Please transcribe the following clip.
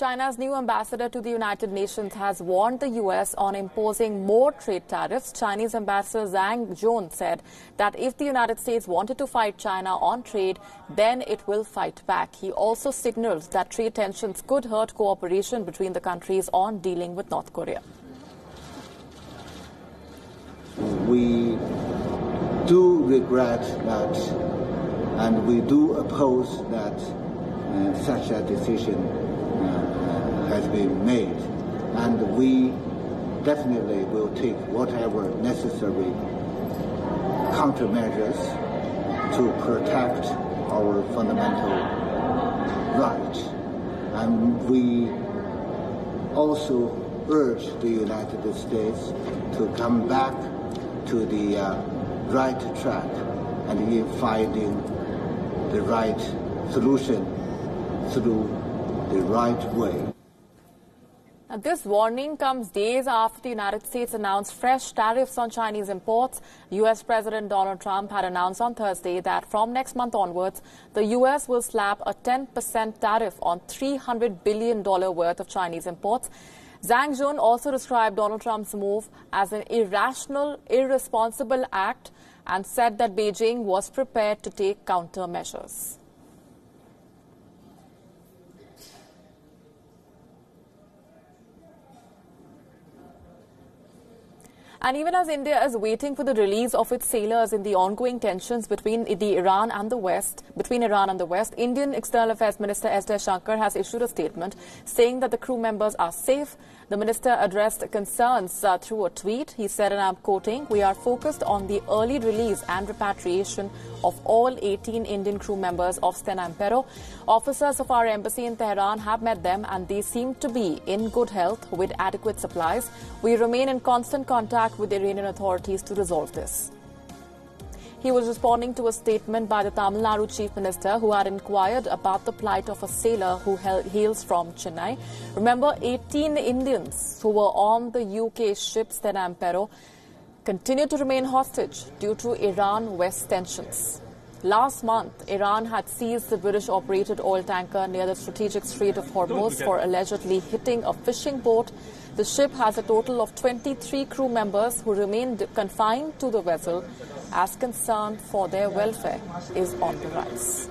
China's new ambassador to the United Nations has warned the U.S. on imposing more trade tariffs. Chinese Ambassador Zhang Jun said that if the United States wanted to fight China on trade, then it will fight back. He also signaled that trade tensions could hurt cooperation between the countries on dealing with North Korea. We do regret that and we do oppose that uh, such a decision has been made, and we definitely will take whatever necessary countermeasures to protect our fundamental rights. And we also urge the United States to come back to the uh, right track and in finding the right solution through the right way. Now, this warning comes days after the United States announced fresh tariffs on Chinese imports. U.S. President Donald Trump had announced on Thursday that from next month onwards, the U.S. will slap a 10% tariff on $300 billion worth of Chinese imports. Zhang Jun also described Donald Trump's move as an irrational, irresponsible act and said that Beijing was prepared to take countermeasures. And even as India is waiting for the release of its sailors in the ongoing tensions between the Iran and the West, between Iran and the West, Indian External Affairs Minister S. Jaishankar has issued a statement saying that the crew members are safe. The minister addressed concerns uh, through a tweet. He said, and I'm quoting, we are focused on the early release and repatriation of all 18 Indian crew members of Stena Impero. Officers of our embassy in Tehran have met them and they seem to be in good health with adequate supplies. We remain in constant contact with the Iranian authorities to resolve this. He was responding to a statement by the Tamil Nadu Chief Minister who had inquired about the plight of a sailor who hails from Chennai. Remember, 18 Indians who were on the UK ship Stena Impero continue to remain hostage due to Iran-West tensions. Last month, Iran had seized the British-operated oil tanker near the strategic Strait of Hormuz for allegedly hitting a fishing boat. The ship has a total of 23 crew members who remain confined to the vessel as concern for their welfare is on the rise.